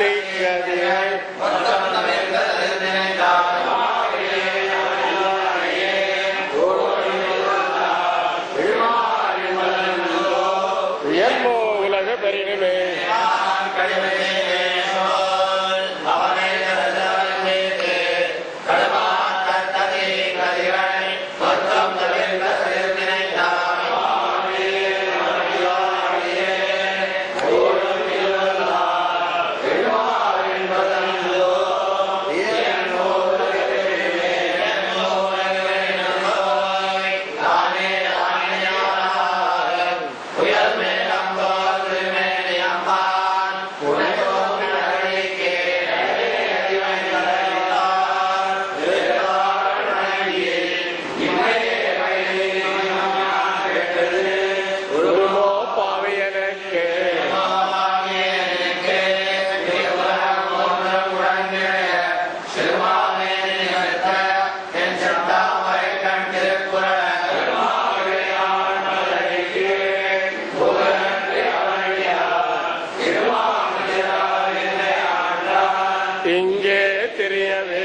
think இங்கே தெரியவே